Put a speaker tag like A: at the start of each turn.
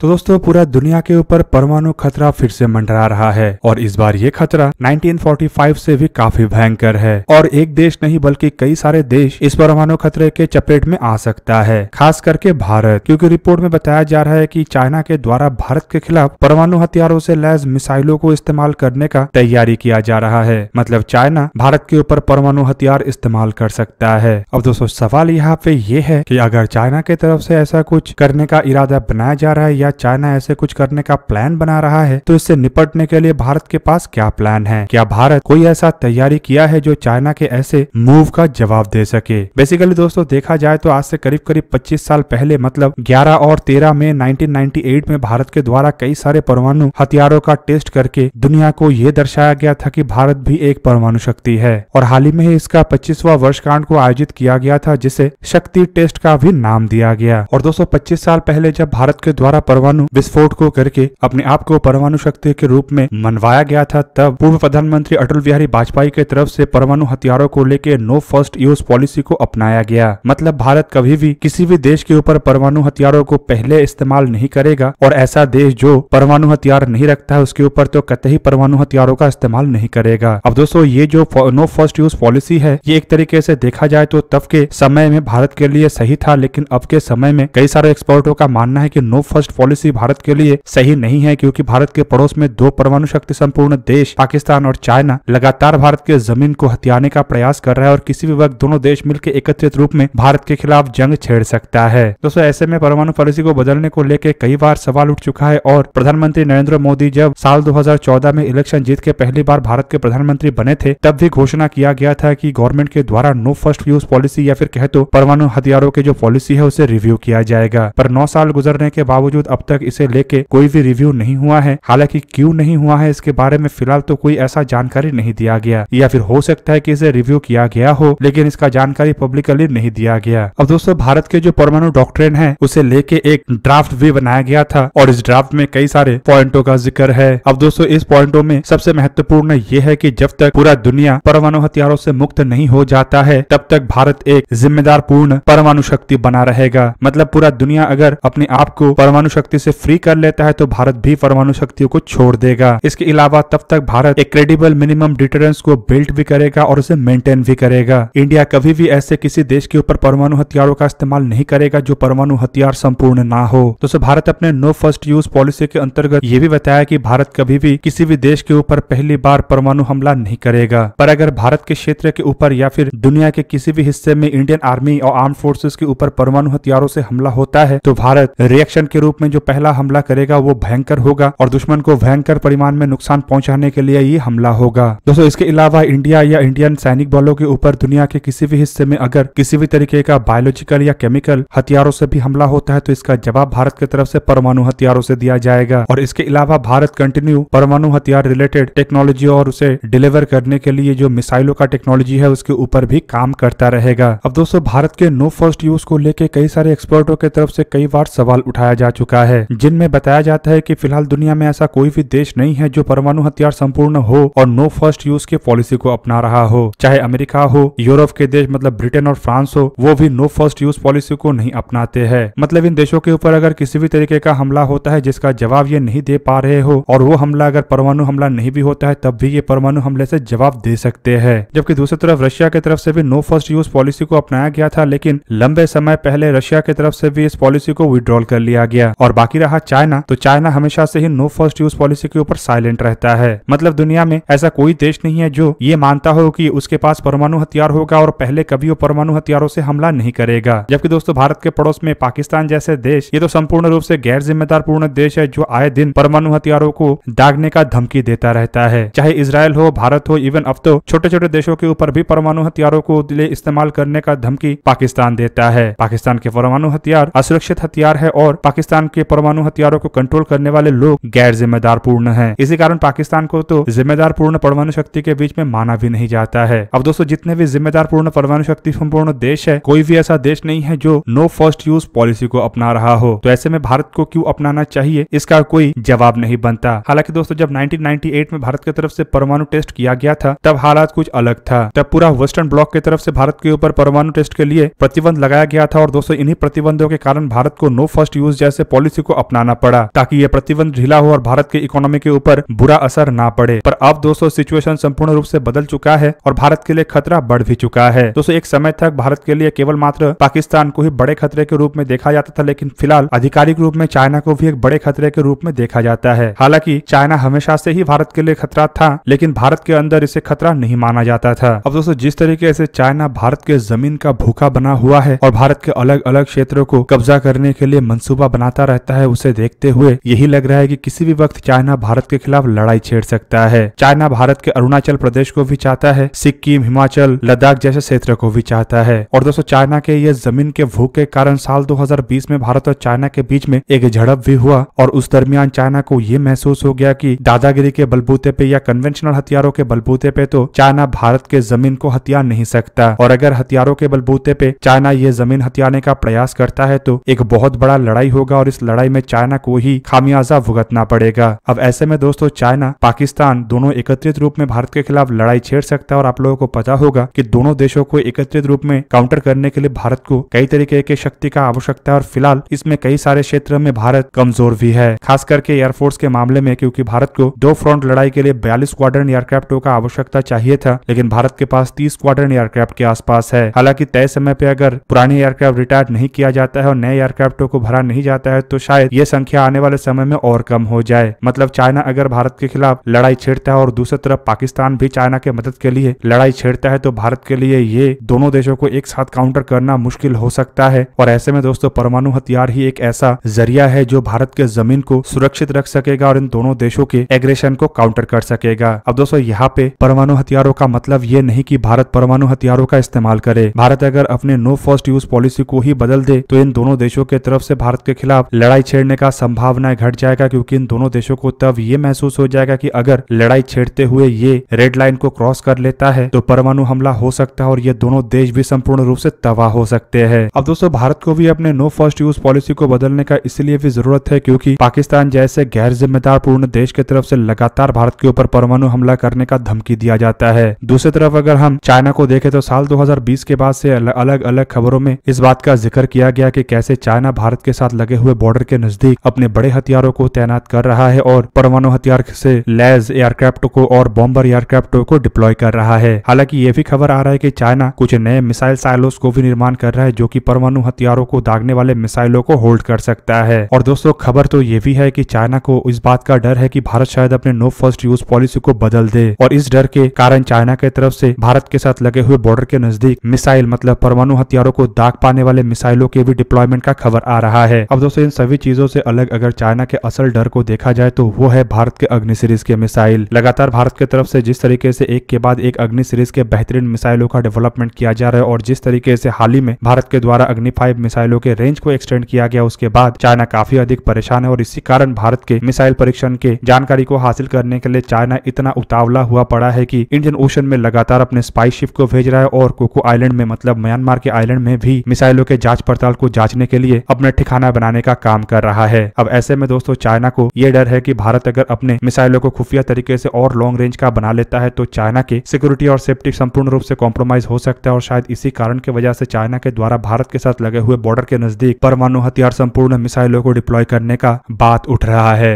A: तो दोस्तों, पूरा दुनिया के ऊपर परमाणु खतरा फिर से मंडरा रहा है और इस बार ये खतरा 1945 से भी काफ़ी भयंकर है। और एक देश नहीं, बल्कि कई सारे देश इस परमाणु खतरे के चपेट में आ सकता है, खास करके भारत। क्योंकि रिपोर्ट में बताया जा रहा है कि चाइना के द्वारा भारत के खिलाफ परमाणु हथियारों से लैस मिसाइलों को इस्तेमाल करने का तैयारी किया जा रहा है। मतलब चाइना भारत के ऊपर परमाणु हथियार इस्तेमाल कर सकता है। अब दोस्तों, सवाल यहाँ पे ये है की अगर चाइना के तरफ़ से ऐसा कुछ करने का इरादा बनाया जा रहा है या चाइना ऐसे कुछ करने का प्लान बना रहा है तो इससे निपटने के लिए भारत के पास क्या प्लान है? क्या भारत कोई ऐसा तैयारी किया है जो चाइना के ऐसे मूव का जवाब दे सके? बेसिकली दोस्तों, देखा जाए तो आज से करीब करीब 25 साल पहले मतलब 11 और 13 में 1998 में भारत के द्वारा कई सारे परमाणु हथियारों का टेस्ट करके दुनिया को ये दर्शाया गया था कि भारत भी एक परमाणु शक्ति है। और हाल ही में ही इसका पच्चीसवा वर्षकांड को आयोजित किया गया था, जिसे शक्ति टेस्ट का भी नाम दिया गया। और दोस्तों, पच्चीस साल पहले जब भारत के द्वारा परमाणु विस्फोट को करके अपने आप को परमाणु शक्ति के रूप में मनवाया गया था, तब पूर्व प्रधानमंत्री अटल बिहारी वाजपेयी के तरफ़ से परमाणु हथियारों को लेकर नो फ़र्स्ट यूज़ पॉलिसी को अपनाया गया। मतलब भारत कभी भी किसी भी देश के ऊपर परमाणु हथियारों को पहले इस्तेमाल नहीं करेगा और ऐसा देश जो परमाणु हथियार नहीं रखता है, उसके ऊपर तो कतई परमाणु हथियारों का इस्तेमाल नहीं करेगा। अब दोस्तों, ये जो नो फ़र्स्ट यूज़ पॉलिसी है, ये एक तरीके से देखा जाए तो तब के समय में भारत के लिए सही था, लेकिन अब के समय में कई सारे एक्सपर्टों का मानना है की नो फ़र्स्ट पॉलिसी भारत के लिए सही नहीं है, क्योंकि भारत के पड़ोस में दो परमाणु शक्ति संपूर्ण देश, पाकिस्तान और चाइना, लगातार भारत के ज़मीन को हथियाने का प्रयास कर रहा है और किसी भी वक्त दोनों देश मिलकर एकत्रित रूप में भारत के खिलाफ जंग छेड़ सकता है। दोस्तों, ऐसे में परमाणु पॉलिसी को बदलने को लेकर कई बार सवाल उठ चुका है और प्रधानमंत्री नरेंद्र मोदी जब साल 2014 में इलेक्शन जीत के पहली बार भारत के प्रधानमंत्री बने थे, तब भी घोषणा किया गया था कि गवर्नमेंट के द्वारा नो फ़र्स्ट यूज़ पॉलिसी या फिर कहे तो परमाणु हथियारों के जो पॉलिसी है उसे रिव्यू किया जाएगा। पर नौ साल गुजरने के बावजूद अब तक इसे लेके कोई भी रिव्यू नहीं हुआ है। हालाँकि क्यों नहीं हुआ है, इसके बारे में फ़िलहाल तो कोई ऐसा जानकारी नहीं दिया गया। या फिर हो सकता है कि इसे रिव्यू किया गया हो, लेकिन इसका जानकारी पब्लिकली नहीं दिया गया। अब दोस्तों, भारत के जो परमाणु डॉक्ट्रेन है, उसे लेके एक ड्राफ्ट भी बनाया गया था, और इस ड्राफ्ट में कई सारे पॉइंटों का ज़िक्र है। अब दोस्तों, इस पॉइंटों में सबसे महत्वपूर्ण ये है कि जब तक पूरा दुनिया परमाणु हथियारों से मुक्त नहीं हो जाता है, तब तक भारत एक जिम्मेदार पूर्ण परमाणु शक्ति बना रहेगा। मतलब पूरा दुनिया अगर अपने आप को परमाणु शक्ति से फ्री कर लेता है तो भारत भी परमाणु शक्तियों को छोड़ देगा। इसके अलावा तब तक भारत एक क्रेडिबल मिनिमम डिटरेंस को बिल्ड भी करेगा और उसे मेंटेन भी करेगा। इंडिया कभी भी ऐसे किसी देश के ऊपर परमाणु हथियारों का इस्तेमाल नहीं करेगा जो परमाणु हथियार संपूर्ण ना हो। तो भारत अपने नो फ़र्स्ट यूज़ पॉलिसी के अंतर्गत ये भी बताया कि भारत कभी भी किसी भी देश के ऊपर पहली बार परमाणु हमला नहीं करेगा। पर अगर भारत के क्षेत्र के ऊपर या फिर दुनिया के किसी भी हिस्से में इंडियन आर्मी और आर्म फोर्सेस के ऊपर परमाणु हथियारों से हमला होता है तो भारत रिएक्शन के रूप में जो पहला हमला करेगा वो भयंकर होगा और दुश्मन को भयंकर परिमाण में नुकसान पहुँचाने के लिए ये हमला होगा। दोस्तों, इसके अलावा इंडिया या इंडियन सैनिक बलों के ऊपर दुनिया के किसी भी हिस्से में अगर किसी भी तरीके का बायोलॉजिकल या केमिकल हथियारों से भी हमला होता है तो इसका जवाब भारत की तरफ़ से परमाणु हथियारों से दिया जाएगा। और इसके अलावा भारत कंटिन्यू परमाणु हथियार रिलेटेड टेक्नोलॉजी और उसे डिलीवर करने के लिए जो मिसाइलों का टेक्नोलॉजी है, उसके ऊपर भी काम करता रहेगा। अब दोस्तों, भारत के नो फ़र्स्ट यूज़ को लेकर कई सारे एक्सपर्टों की तरफ़ से कई बार सवाल उठाया जा चुका है, जिनमें बताया जाता है कि फ़िलहाल दुनिया में ऐसा कोई भी देश नहीं है जो परमाणु हथियार संपूर्ण हो और नो फ़र्स्ट यूज़ के पॉलिसी को अपना रहा हो। चाहे अमेरिका हो, यूरोप के देश मतलब ब्रिटेन और फ्रांस हो, वो भी नो फ़र्स्ट यूज़ पॉलिसी को नहीं अपनाते हैं। मतलब इन देशों के ऊपर अगर किसी भी तरीके का हमला होता है, जिसका जवाब ये नहीं दे पा रहे हो, और वो हमला अगर परमाणु हमला नहीं भी होता है, तब भी ये परमाणु हमले से जवाब दे सकते हैं। जबकि दूसरी तरफ़ रशिया की तरफ़ से भी नो फ़र्स्ट यूज़ पॉलिसी को अपनाया गया था, लेकिन लंबे समय पहले रशिया की तरफ़ से भी इस पॉलिसी को विड्रॉल कर लिया गया, और बाकी रहा चाइना तो चाइना हमेशा से ही नो फ़र्स्ट यूज़ पॉलिसी के ऊपर साइलेंट रहता है। मतलब दुनिया में ऐसा कोई देश नहीं है जो ये मानता हो कि उसके पास परमाणु हथियार होगा और पहले कभी वो परमाणु हथियारों से हमला नहीं करेगा। जबकि दोस्तों, भारत के पड़ोस में पाकिस्तान जैसे देश, ये तो संपूर्ण रूप से गैर जिम्मेदार पूर्ण देश है जो आए दिन परमाणु हथियारों को दागने का धमकी देता रहता है। चाहे इसराइल हो, भारत हो इवन अब तो छोटे छोटे देशों के ऊपर भी परमाणु हथियारों को इस्तेमाल करने का धमकी पाकिस्तान देता है। पाकिस्तान के परमाणु हथियार असुरक्षित हथियार है और पाकिस्तान के परमाणु हथियारों को कंट्रोल करने वाले लोग गैर जिम्मेदार पूर्ण है। इसी कारण पाकिस्तान को तो जिम्मेदार पूर्ण परमाणु शक्ति के बीच में माना भी नहीं जाता है। अब दोस्तों, जितने भी जिम्मेदार पूर्ण परमाणु शक्ति संपूर्ण देश है, कोई भी ऐसा देश नहीं है जो नो फ़र्स्ट यूज़ पॉलिसी को अपना रहा हो। तो ऐसे में भारत को क्यों अपनाना चाहिए, इसका कोई जवाब नहीं बनता। हालाँकि दोस्तों, जब 1998 में भारत की तरफ़ से परमाणु टेस्ट किया गया था, तब हालात कुछ अलग था। तब पूरा वेस्टर्न ब्लॉक की तरफ़ से भारत के ऊपर परमाणु टेस्ट के लिए प्रतिबंध लगाया गया था और दोस्तों, इन्हीं प्रतिबंधों के कारण भारत को नो फ़र्स्ट यूज़ जैसे पॉलिसी पॉलिसी को अपनाना पड़ा ताकि ये प्रतिबंध ढीला हो और भारत की इकोनॉमी के ऊपर बुरा असर ना पड़े। पर अब दोस्तों सिचुएशन संपूर्ण रूप से बदल चुका है और भारत के लिए खतरा बढ़ भी चुका है। दोस्तों, एक समय तक भारत के लिए केवल मात्र पाकिस्तान को ही बड़े खतरे के रूप में देखा जाता था, लेकिन फ़िलहाल आधिकारिक रूप में चाइना को भी एक बड़े खतरे के रूप में देखा जाता है। हालाँकि चाइना हमेशा से ही भारत के लिए खतरा था, लेकिन भारत के अंदर इसे खतरा नहीं माना जाता था। अब दोस्तों, जिस तरीके से चाइना भारत के ज़मीन का भूखा बना हुआ है और भारत के अलग अलग क्षेत्रों को कब्जा करने के लिए मंसूबा बनाता रहता है, उसे देखते हुए यही लग रहा है कि किसी भी वक्त चाइना भारत के खिलाफ लड़ाई छेड़ सकता है। चाइना भारत के अरुणाचल प्रदेश को भी चाहता है, सिक्किम, हिमाचल, लद्दाख जैसे क्षेत्र को भी चाहता है। और दोस्तों, चाइना के ये ज़मीन के भूख के कारण साल 2020 में भारत और चाइना के बीच में एक झड़प भी हुआ और उस दरमियान चाइना को ये महसूस हो गया कि दादागिरी के बलबूते पे या कन्वेंशनल हथियारों के बलबूते पे तो चाइना भारत के ज़मीन को हथियार नहीं सकता। और अगर हथियारों के बलबूते पे चाइना ये ज़मीन हथियारने का प्रयास करता है तो एक बहुत बड़ा लड़ाई होगा और इस लड़ाई में चाइना को ही खामियाजा भुगतना पड़ेगा। अब ऐसे में दोस्तों, चाइना, पाकिस्तान दोनों एकत्रित रूप में भारत के खिलाफ लड़ाई छेड़ सकता है और आप लोगों को पता होगा कि दोनों देशों को एकत्रित रूप में काउंटर करने के लिए भारत को कई तरीके के शक्ति का आवश्यकता है और फ़िलहाल इसमें कई सारे क्षेत्र में भारत कमज़ोर भी है, खास करके एयरफोर्स के मामले में, क्योंकि भारत को दो फ्रंट लड़ाई के लिए बयालीस क्वाड्रन एयरक्राफ्टों का आवश्यकता चाहिए था, लेकिन भारत के पास तीस क्वाड्रन एयरक्राफ्ट के आसपास है। हालाँकि तय समय पे अगर पुराने एयरक्राफ्ट रिटायर नहीं किया जाता है और नए एयरक्राफ्टों को भरा नहीं जाता है तो शायद ये संख्या आने वाले समय में और कम हो जाए। मतलब चाइना अगर भारत के खिलाफ लड़ाई छेड़ता है और दूसरी तरफ़ पाकिस्तान भी चाइना के मदद के लिए लड़ाई छेड़ता है तो भारत के लिए ये दोनों देशों को एक साथ काउंटर करना मुश्किल हो सकता है। और ऐसे में दोस्तों, परमाणु हथियार ही एक ऐसा ज़रिया है जो भारत के ज़मीन को सुरक्षित रख सकेगा और इन दोनों देशों के एग्रेशन को काउंटर कर सकेगा। अब दोस्तों, यहाँ पे परमाणु हथियारों का मतलब ये नहीं कि भारत परमाणु हथियारों का इस्तेमाल करे। भारत अगर अपने नो फ़र्स्ट यूज़ पॉलिसी को ही बदल दे तो इन दोनों देशों के तरफ़ से भारत के खिलाफ लड़ाई छेड़ने का संभावना घट जाएगा क्योंकि इन दोनों देशों को तब ये महसूस हो जाएगा कि अगर लड़ाई छेड़ते हुए ये रेड लाइन को क्रॉस कर लेता है तो परमाणु हमला हो सकता है और ये दोनों देश भी संपूर्ण रूप से तबाह हो सकते हैं। अब दोस्तों, भारत को भी अपने नो फ़र्स्ट यूज़ पॉलिसी को बदलने का इसलिए भी ज़रूरत है क्योंकि पाकिस्तान जैसे गैर जिम्मेदार पूर्ण देश की तरफ़ से लगातार भारत के ऊपर परमाणु हमला करने का धमकी दिया जाता है। दूसरी तरफ़ अगर हम चाइना को देखें तो साल 2020 के बाद से अलग अलग खबरों में इस बात का ज़िक्र किया गया कि कैसे चाइना भारत के साथ लगे हुए बॉर्डर के नज़दीक अपने बड़े हथियारों को तैनात कर रहा है और परमाणु हथियार से लैज एयरक्राफ्ट को और बॉम्बर एयरक्राफ्ट को डिप्लॉय कर रहा है। हालाँकि ये भी खबर आ रहा है कि चाइना कुछ नए मिसाइल साइलोस को भी निर्माण कर रहा है जो कि परमाणु हथियारों को दागने वाले मिसाइलों को होल्ड कर सकता है। और दोस्तों, खबर तो ये भी है कि चाइना को इस बात का डर है कि भारत शायद अपने नो फ़र्स्ट यूज़ पॉलिसी को बदल दे और इस डर के कारण चाइना की तरफ़ से भारत के साथ लगे हुए बॉर्डर के नज़दीक मिसाइल मतलब परमाणु हथियारों को दाग पाने वाले मिसाइलों के भी डिप्लॉयमेंट का खबर आ रहा है। अब दोस्तों, इन सभी चीज़ों से अलग, अगर चाइना के असल डर को देखा जाए तो वो है भारत के अग्नि सीरीज़ के मिसाइल। लगातार भारत की तरफ़ से जिस तरीके से एक के बाद एक अग्नि सीरीज़ के बेहतरीन मिसाइलों का डेवलपमेंट किया जा रहा है और जिस तरीके से हाल ही में भारत के द्वारा अग्नि फाइव मिसाइलों के रेंज को एक्सटेंड किया गया, उसके बाद चाइना काफ़ी अधिक परेशान है और इसी कारण भारत के मिसाइल परीक्षण के जानकारी को हासिल करने के लिए चाइना इतना उतावला हुआ पड़ा है की इंडियन ओशन में लगातार अपने स्पाई शिप को भेज रहा है और कोको आइलैंड में मतलब म्यांमार के आइलैंड में भी मिसाइलों के जाँच पड़ताल को जांचने के लिए अपने ठिकाना बनाने का काम कर रहा है। अब ऐसे में दोस्तों, चाइना को यह डर है कि भारत अगर अपने मिसाइलों को खुफिया तरीके से और लॉन्ग रेंज का बना लेता है तो चाइना के सिक्योरिटी और सेफ्टी संपूर्ण रूप से कॉम्प्रोमाइज हो सकता है और शायद इसी कारण की वजह से चाइना के द्वारा भारत के साथ लगे हुए बॉर्डर के नज़दीक परमाणु हथियार संपूर्ण मिसाइलों को डिप्लॉय करने का बात उठ रहा है।